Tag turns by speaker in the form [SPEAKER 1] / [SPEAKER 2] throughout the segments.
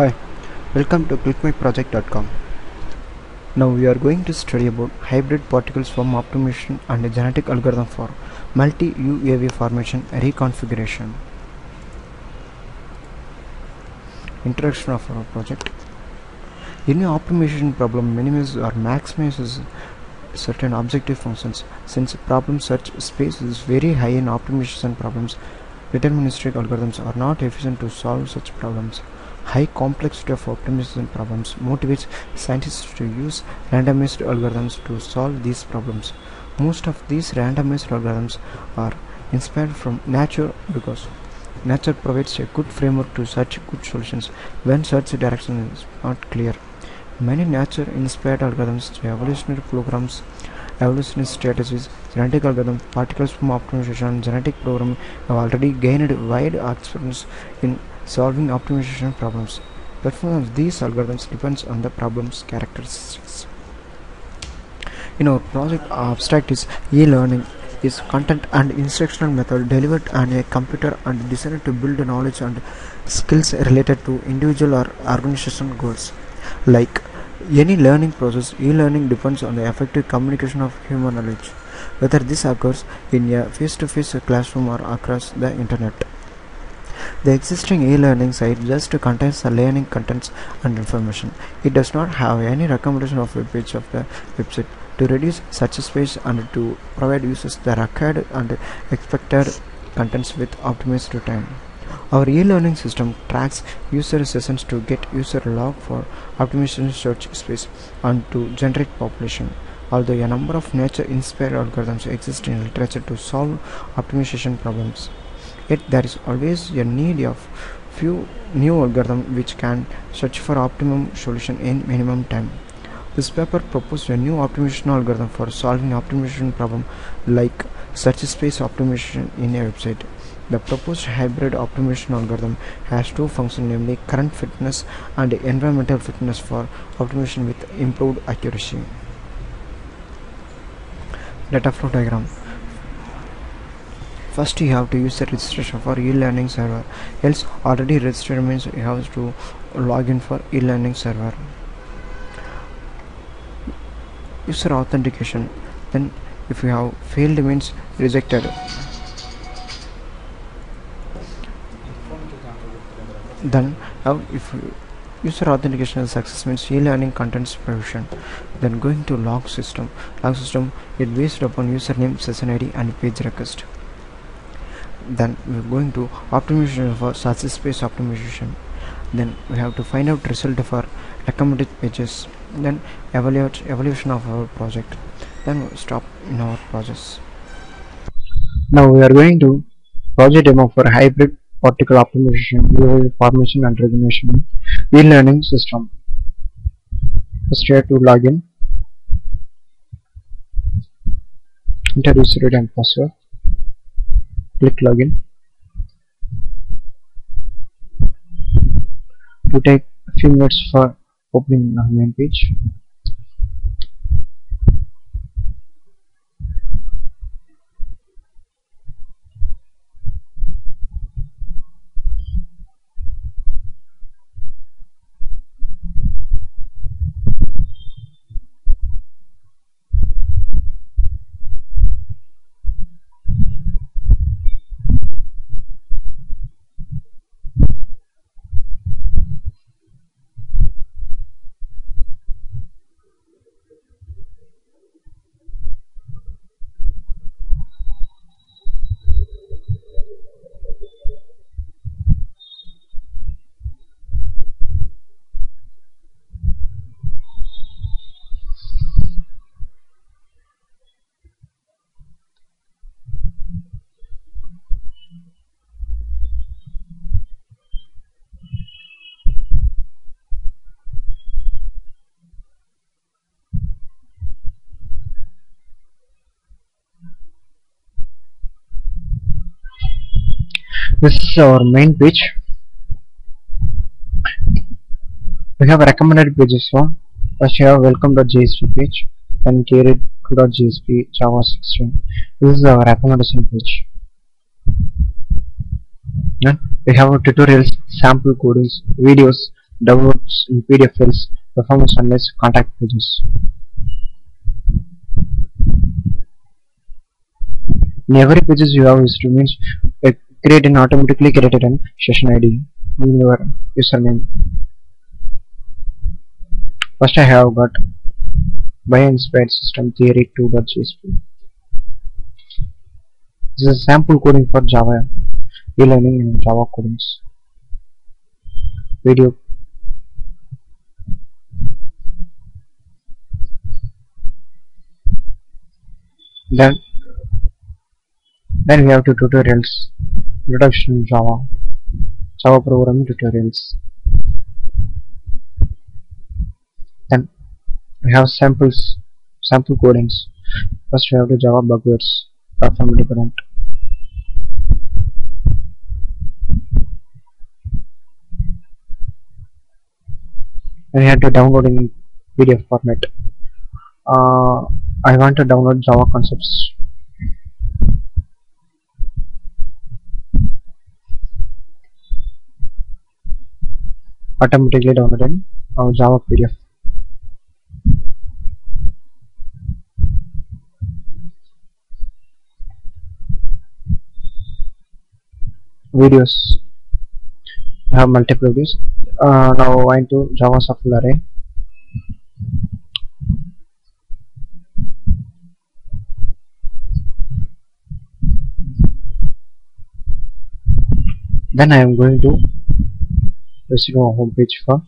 [SPEAKER 1] Hi, welcome to clickmyproject.com. Now we are going to study about hybrid particle swarm optimization and a genetic algorithm for multi-UAV formation reconfiguration. Introduction of our project. Any optimization problem minimizes or maximizes certain objective functions. Since problem search space is very high in optimization problems, deterministic algorithms are not efficient to solve such problems. High complexity of optimization problems motivates scientists to use randomized algorithms to solve these problems. Most of these randomized algorithms are inspired from nature because nature provides a good framework to search good solutions when search direction is not clear. Many nature inspired algorithms, evolutionary programs, evolutionary strategies, genetic algorithms, particle swarm optimization, genetic programming have already gained wide experience in solving optimization problems. Performance of these algorithms depends on the problem's characteristics. In our project, abstract is e-learning is content and instructional method delivered on a computer and designed to build knowledge and skills related to individual or organization goals. Like any learning process, e-learning depends on the effective communication of human knowledge, whether this occurs in a face-to-face classroom or across the internet. The existing e-learning site just contains the learning contents and information. It does not have any recommendation of web page of the website to reduce search space and to provide users the required and expected contents with optimized time. Our e-learning system tracks user sessions to get user log for optimization search space and to generate population. Although a number of nature-inspired algorithms exist in literature to solve optimization problems, yet there is always a need of few new algorithms which can search for optimum solution in minimum time. This paper proposed a new optimization algorithm for solving optimization problem like search space optimization in a website. The proposed hybrid optimization algorithm has two functions namely current fitness and environmental fitness for optimization with improved accuracy. Data flow diagram First you have to use the registration for e-learning server. Else already registered means you have to log in for e-learning server. User authentication. Then if you have failed means rejected. Then if user authentication is success means e-learning contents provision. Then going to log system. Log system it based upon username session id and page request then we're going to optimization for search space optimization. Then we have to find out result for recommended pages. Then evaluate evolution of our project. Then stop in our process. Now we are going to project demo for hybrid particle optimization UAV formation and regulation e-learning system. First have to log in. Enter user and password click login. To take a few minutes for opening our main page this is our main page. We have recommended pages first you have welcome.jsp page then kret2.jsp java 16 this is our recommendation page. We have tutorials sample codings videos
[SPEAKER 2] downloads in PDF files, performance analysis, contact pages. In every pages you have history means create an automatically created an session ID in your username. First I have got Bioinspired System Theory 2.jsp. This is a sample coding for Java, e-learning and Java codings. Video then then we have two tutorials introduction to java. Java programming tutorials. Then we have samples sample codings. First we have the java bug words platform dependent. And we have to download in pdf format. Uh, I want to download Java concepts automatically download in our Java PDF videos I have multiple videos uh, now I into Java Shuffle array then I am going to visit our home page for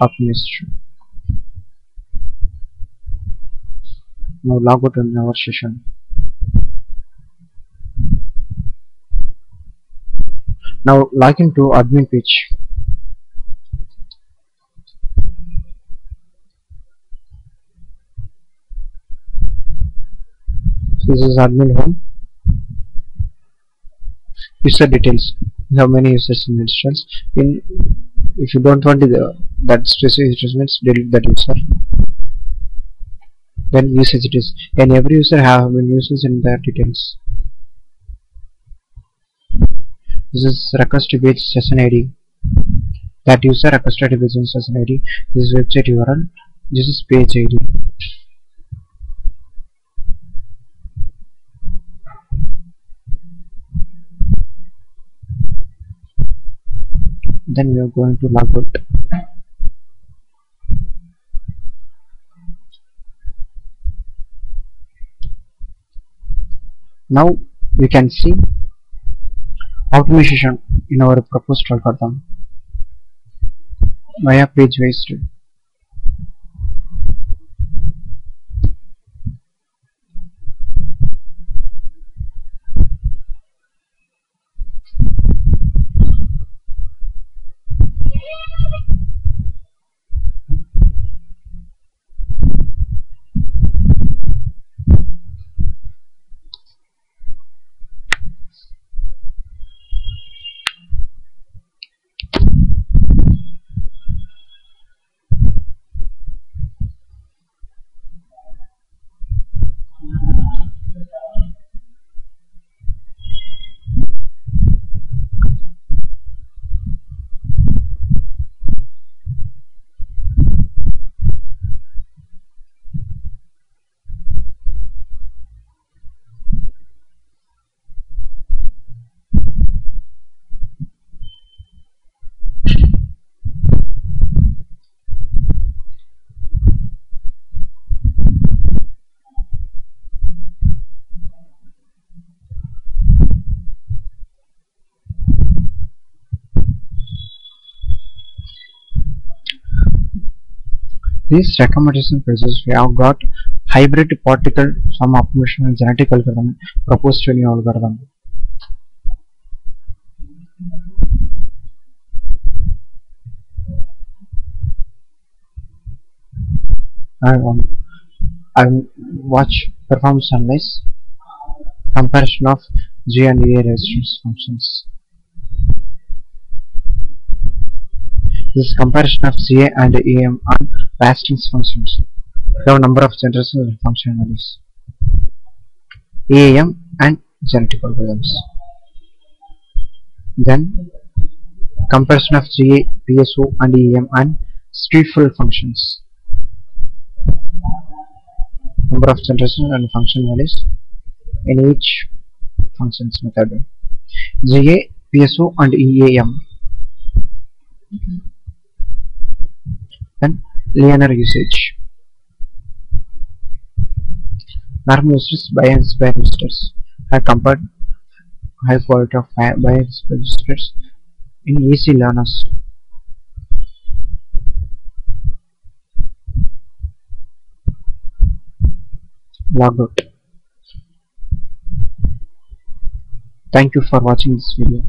[SPEAKER 2] administration. Now log out in our session. Now log into admin page. This is admin home. User details you have many users in instance in if you don't want the, uh, that specific instance delete that user then usage it is. And every user have been users in their details. This is request to page session id that user requested to page session id this is website url this is page id then we are going to log out. Now we can see optimization in our proposed algorithm. Via page based Yeah, These recommendation pages we have got hybrid particle swarm optimization and genetic algorithm proposed to new algorithm. I want I watch performance analysis comparison of G and EA resistance functions. This comparison of GA and EM on Bastings functions. Number of generations of function analysis. EAM and genetic algorithms. Then comparison of GA, PSO and EM and stateful functions. Number of generation and function values in each functions method. GA, PSO and EAM. Linear usage. Normal users bias by registers have compared high quality of bias registers in easy learners. Logout. Thank you for watching this video.